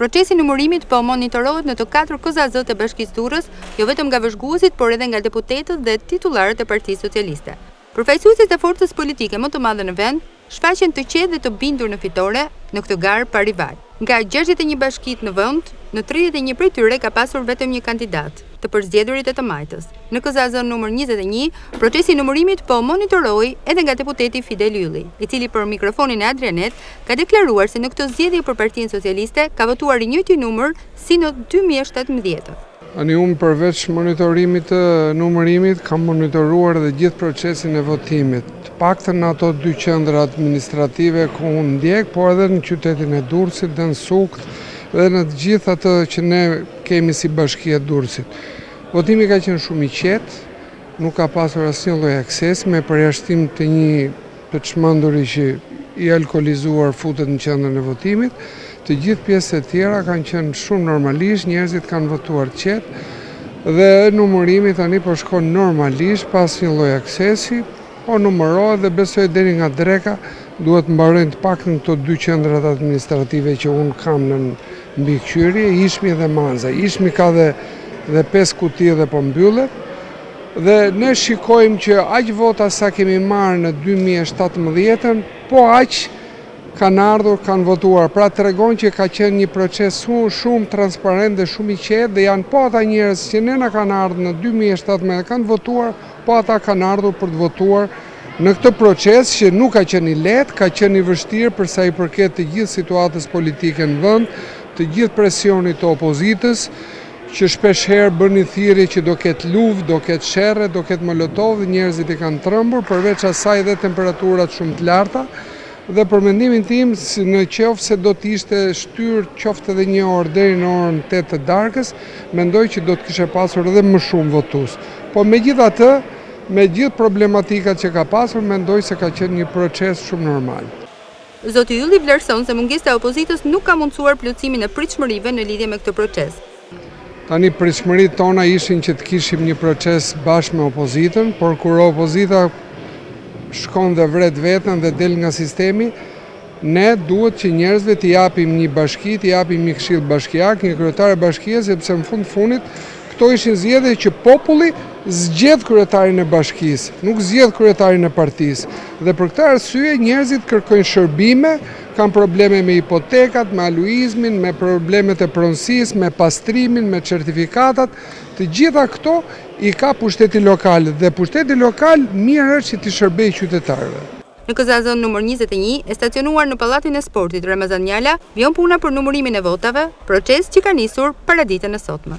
Procesi numërimit po monitorohet në të katër KZAZ-të e bashkisë Durrës, jo vetëm nga vëzhguesit, por edhe nga deputetët dhe titullarët e Partisë Socialiste. Përfaqësuesit e forcës politike më të madhe në vend shfaqen të qetë dhe të bindur në fitore në këtë garë pa rival. Nga gjashtëdhjetë e një bashkitë në vend, në tridhjetë e një prej tyre ka pasur vetëm një kandidat. të përzgjedhurit e të majtës. Në KZAZ-në numër njëzet e një, procesi i numërimit po monitorohej edhe nga deputeti Fidel Ylli, i cili për mikrofonin e Adrianet ka deklaruar se në këto zgjedhje për Partinë Socialiste ka votuar i njëjti numër si në dy mijë e shtatëmbëdhjetë. Tani unë përveç monitorimit të numërimit kam monitoruar edhe gjithë procesin e votimit, të paktën në ato dy qendra administrative ku unë ndjek, po edhe në qytetin e Durrësit dhe në Sukth dhe në të gjithë atë që ne Kemi si bashki e Durrësit. Votimi ka qenë shumë i qetë, nuk ka pasur asnjë lloj eksesi, me përjashtim të një të çmenduri që i alkoolizuar futet në qendrën e votimit. Të gjithë pjesët e tjera kanë qenë shumë normalisht, njerëzit kanë votuar qetë dhe numërimi tani po shkon normalisht pa asnjë lloj eksesi. Po numërohet dhe besoj deri nga dreka duhet të mbarojnë të paktën këto dy qendrat administrative që unë kam në mbikëqyrje, Ishmi dhe Manza. Ishmi ka edhe pesë kuti dhe po mbyllet. Dhe ne shikojmë që aq vota sa kemi marrë në 2017-ën, po aq kanë ardhur, kanë votuar. Pra tregon që ka qenë një proces shumë transparent dhe shumë i qetë dhe janë po ata njerëz që ne na kanë ardhur në 2017 kanë votuar, Po ata kanë ardhur për të votuar në këtë proces që nuk ka qenë i lehtë, ka qenë i vështirë për sa i përket të gjithë situatës politike në vend, të gjithë presionit të opozitës, që shpeshherë bënin thirrje që do ketë luftë, do ketë sherre, do ketë molotovë, njerëzit i kanë trembur, përveç asaj dhe temperaturat shumë të larta. Dhe për mendimin tim, në qoftë se do të ishte shtyrë qoftë edhe një orë deri në orën tetë të darkës, mendoj që do të kishe pasur edhe më shumë votues. Po megjithatë, me gjithë problematikat që ka pasur, mendoj se ka qenë një proces shumë normal. Zoti Ylli vlerëson se mungesa e opozitës nuk ka mundësuar plotësimin e pritshmërive në lidhje me këtë proces. Tani pritshmëritë tona ishin që të kishim një proces bashkë me opozitën, por kur opozita shkon dhe vret veten dhe del nga sistemi, ne duhet që njerëzve t'i japim një bashki, t'i japim një këshill bashkiak, një kryetar bashkie, sepse në fund fundit këto ishin zgjedhje që populli zgjedh kryetarin e bashkisë, nuk zgjedh kryetarin e partisë. Dhe për këtë arsye njerëzit kërkojnë shërbime, Kanë probleme me hipotekat, me aluizmin, me problemet e pronësisë, me pastrimin, me certifikatat, të gjitha këto i ka pushteti lokal dhe pushteti lokal mirë është që t'i shërbejë qytetarëve. Në KZAZ-në numër njëzet e një, e stacionuar në Pallatin e Sportit Ramazan Njala, vijon puna për numërimin e votave, proces që ka nisur paraditën e sotme.